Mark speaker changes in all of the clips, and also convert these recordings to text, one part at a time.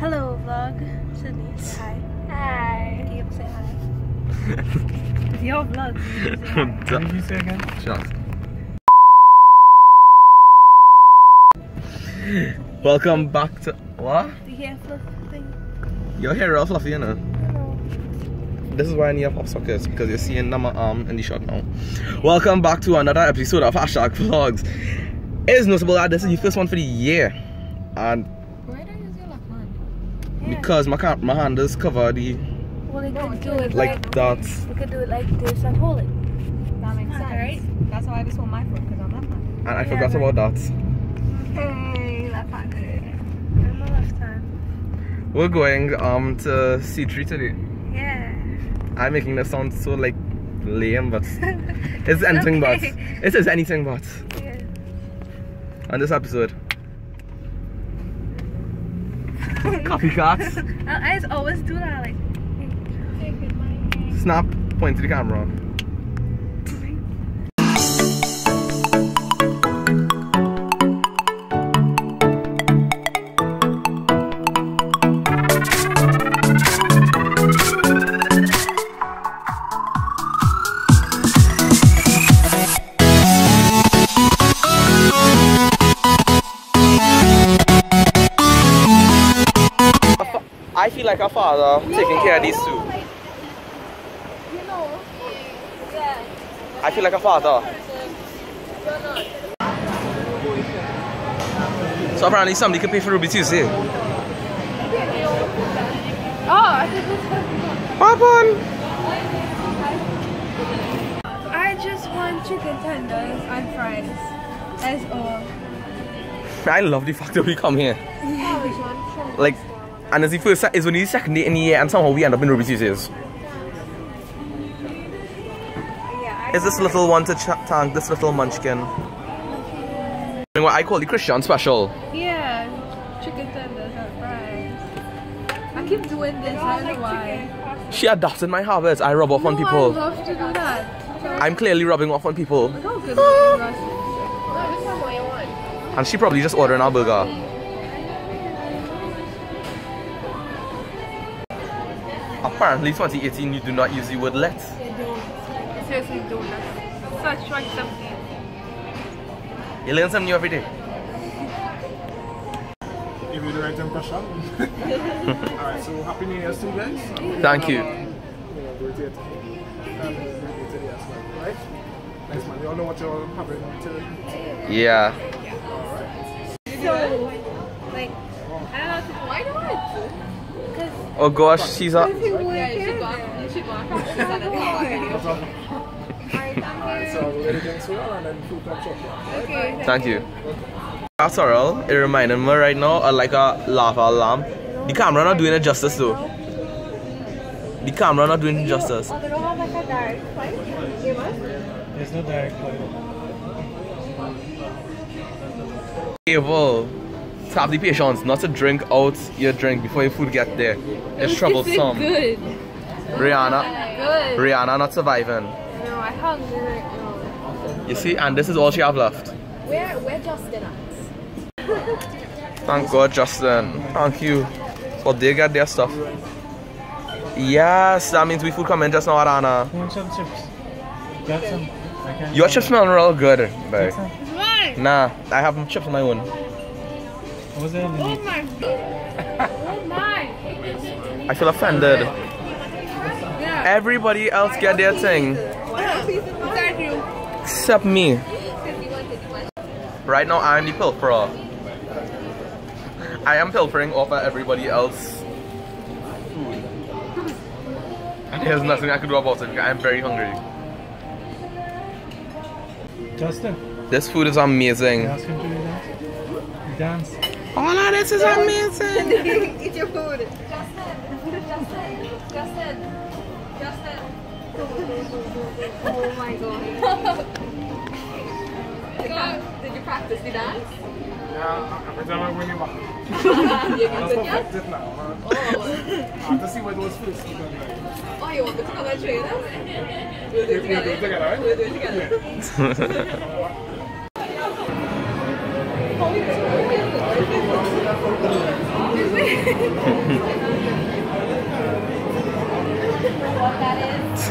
Speaker 1: Hello vlog. Sydney, say hi.
Speaker 2: Hi.
Speaker 1: Gabe, say hi. it's your vlog. so you say hi.
Speaker 3: What did you say again?
Speaker 4: Shucks. Welcome back to what?
Speaker 1: The hair flip thing.
Speaker 4: Your hair real fluffy, you know.
Speaker 1: Hello.
Speaker 4: This is why I need a pop sockets because you're seeing my arm in the shot now. Welcome back to another episode of Hashtag Vlogs. It is notable that this is the first one for the year, and
Speaker 2: Why don't you use your left hand?
Speaker 4: Because my ca- my hand is covered the
Speaker 1: Well, they could
Speaker 2: do
Speaker 1: do
Speaker 2: it
Speaker 1: it
Speaker 4: like
Speaker 1: like,
Speaker 4: dots,
Speaker 1: we could do it like this and hold it.
Speaker 2: That makes sense.
Speaker 1: Alright.
Speaker 2: That's why I just hold my foot because I'm left handed.
Speaker 4: and I
Speaker 1: Yeah,
Speaker 4: forgot
Speaker 1: right.
Speaker 4: about dots.
Speaker 2: Hey, left handed.
Speaker 1: I'm a left hand.
Speaker 4: We're going um to C3 today.
Speaker 1: Yeah.
Speaker 4: I'm making this sound so like lame, but it's anything but.
Speaker 1: okay.
Speaker 4: It is anything but.
Speaker 1: Yeah.
Speaker 4: On this episode. Copycats.
Speaker 1: I, I always do that. Like,
Speaker 4: Snap, point to the camera. I feel like a father taking care of these two.
Speaker 2: You know. Yeah.
Speaker 4: I feel like a father. So apparently somebody could pay for Ruby Tuesday.
Speaker 2: Oh, I think this
Speaker 4: What happened?
Speaker 1: I just want chicken tenders and fries. That's all.
Speaker 4: I love the fact that we come here. Like, and it's the first, it's only the second day in the year and somehow we end up in Ruby Tuesdays.
Speaker 1: Yeah.
Speaker 4: Is this little one to ch- thank this little munchkin? Doing What I call the Christian special.
Speaker 1: Yeah. Chicken tenders and fries. I keep doing this. I don't know why.
Speaker 4: She adopted my habits. I rub off on
Speaker 1: No, I
Speaker 4: people.
Speaker 1: love to do that.
Speaker 4: I'm clearly rubbing off on people.
Speaker 1: Look how good it is.
Speaker 4: And she probably just ordering our burger. Apparently 2018 you do not use the word let.
Speaker 1: They don't. Seriously, don't. That's such like something.
Speaker 4: You learn something new every day.
Speaker 3: Give you the right impression. Alright, so happy New year to you guys.
Speaker 4: Thank you.
Speaker 3: Um, you know, great day to- um, great day today as well, right? Nice man. You all know what you're having today.
Speaker 4: Yeah.
Speaker 1: So, like, I don't know.
Speaker 2: Why not?
Speaker 1: Because
Speaker 4: Oh gosh, she's a.
Speaker 2: Yeah, you should go on, you should go on practice and then come back anyway.
Speaker 3: Alright, so we're ready to drinks here and then food comes up.
Speaker 4: Thank you. That's all. It reminded me right now of like a lava lamp. The camera not doing it justice though. The camera not doing it justice.
Speaker 2: Oh, don't have like a direct flight? You must?
Speaker 3: There's no direct flight.
Speaker 4: able to have the patience not to drink out your drink before your food get there. It's troublesome.
Speaker 1: good.
Speaker 4: Rihanna,
Speaker 1: Good.
Speaker 4: Rihanna not surviving.
Speaker 1: No, I hungry right now.
Speaker 4: You see, and this is all she have left.
Speaker 2: Where, where Justin at?
Speaker 4: Thank God, Justin. Thank you. For they get their stuff. Yes, that means we food come in just now, Arana.
Speaker 3: want some chips? Get some. I can
Speaker 4: Your chips smell real good, babe.
Speaker 1: Why?
Speaker 4: Nah, I have chips on my own.
Speaker 3: What was it
Speaker 1: Oh my god. Oh my.
Speaker 4: I feel offended.
Speaker 1: Yeah.
Speaker 4: Everybody else get their thing, except me. Right now, I'm the pilferer. I am pilfering off of everybody else food. And there's nothing I can do about it I'm very hungry.
Speaker 3: Justin,
Speaker 4: This food is amazing.
Speaker 3: ask him to do. Dance.
Speaker 4: All of this is amazing.
Speaker 2: Eat your food. Justin, Justin, Justin, Justin. Oh my god. Did you- practice the dance?
Speaker 3: Yeah, every time I win you back.
Speaker 2: You
Speaker 3: I'm
Speaker 2: can do
Speaker 3: now.
Speaker 2: Oh.
Speaker 3: I have to see what those first you done like.
Speaker 2: Oh, you want to come and train us? We'll do it
Speaker 3: We'll do it
Speaker 2: together.
Speaker 3: together.
Speaker 2: We'll do it together.
Speaker 1: What that is?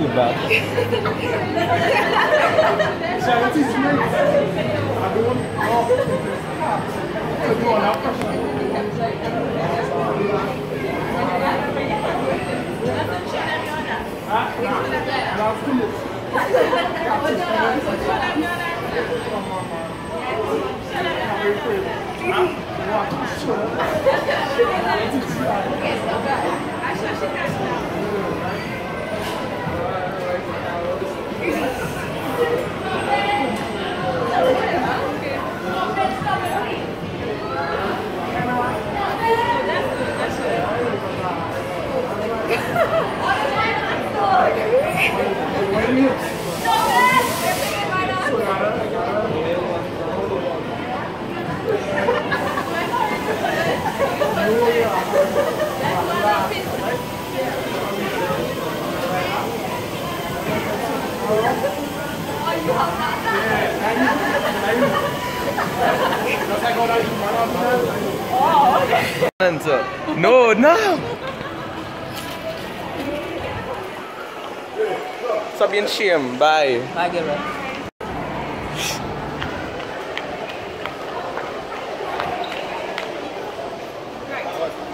Speaker 2: Food bad.
Speaker 3: Charity Smith. I don't want on that
Speaker 2: No, no. Stop being shame. Bye.
Speaker 4: Bye, Gabriel.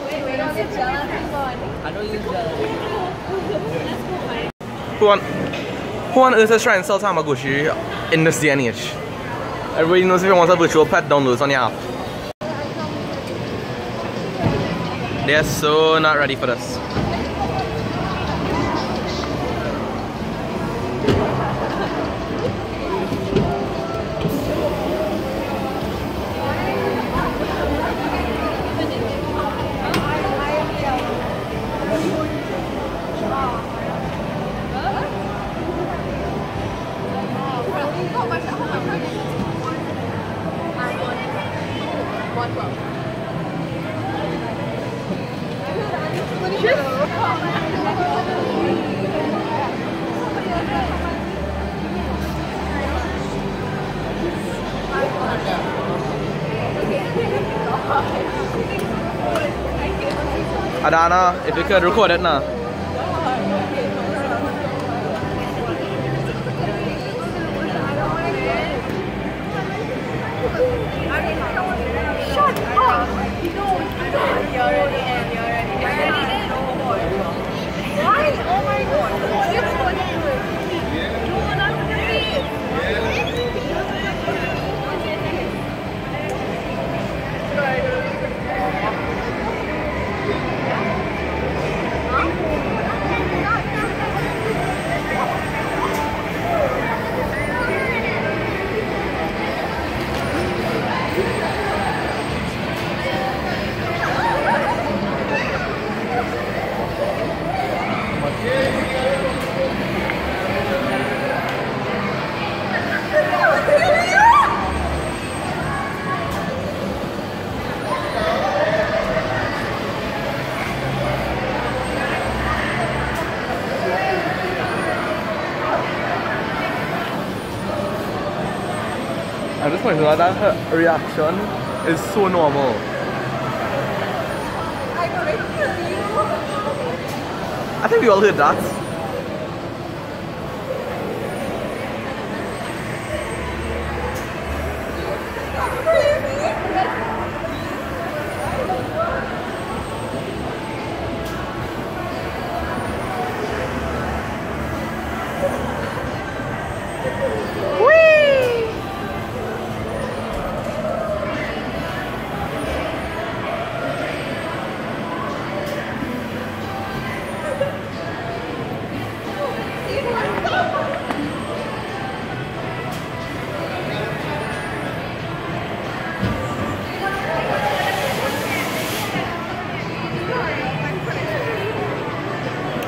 Speaker 1: Wait, don't get jealous. Keep going.
Speaker 4: I you're jealous.
Speaker 2: Who on, who on earth is trying to sell Tamagotchi in this day and age? Everybody knows if you want a virtual pet, downloads on the app. They're so not ready for this. Adana, if you could record it now.
Speaker 1: Shut up! You're already in. You're already in. Why? Oh my god. You're so good. No one else can see.
Speaker 2: I just want to know that her reaction is so normal. I think we all heard that.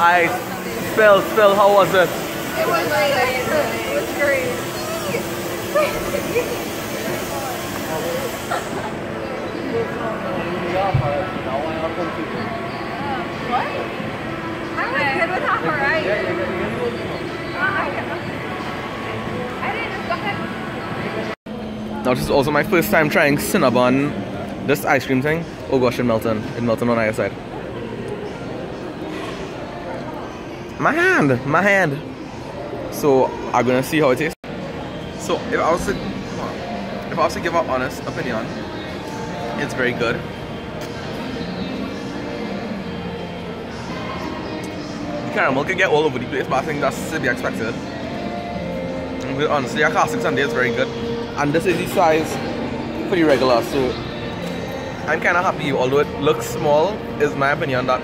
Speaker 4: I spell spell. how was it?
Speaker 1: It was amazing. It was great. what? I was good with alright.
Speaker 4: Now this is also my first time trying Cinnabon, this ice cream thing. Oh gosh, in Melton. In Melton on either side. My hand, my hand. So, I'm gonna see how it tastes. So, if I was to, if I was to give an honest opinion, it's very good. The caramel can get all over the place, but I think that's to be expected. Honestly, a classic sundae is very good. And this is the size pretty regular, so I'm kind of happy. Although it looks small, is my opinion that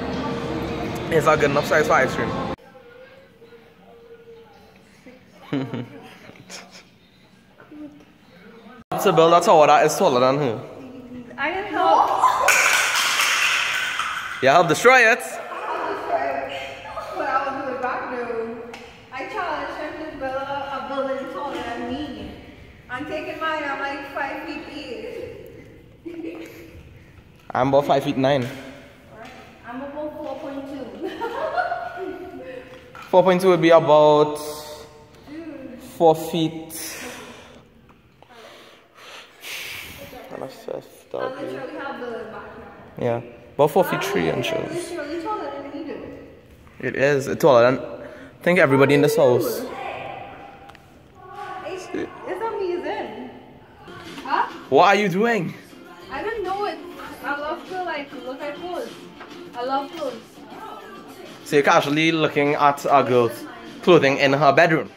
Speaker 4: it's a good enough size for ice cream. Sybil, that's how that is taller than her.
Speaker 1: I didn't help.
Speaker 4: Yeah, help destroy it.
Speaker 1: But I was doing back though. I challenged him to build a, a building taller than me. I'm taking mine, I'm like five feet eight.
Speaker 4: I'm about five feet nine.
Speaker 1: I'm about 4.2.
Speaker 4: 4.2 would be about four feet. And a fifth, that
Speaker 1: I literally have building back now.
Speaker 4: Yeah, about four feet three inches.
Speaker 1: Oh, taller than you do.
Speaker 4: It is. It's taller than I think everybody in this house.
Speaker 1: It's, it's amazing. Huh?
Speaker 4: What are you doing?
Speaker 1: I don't know it. I love to like look at clothes. Love clothes.
Speaker 4: So you're casually looking at a girl's clothing in her bedroom.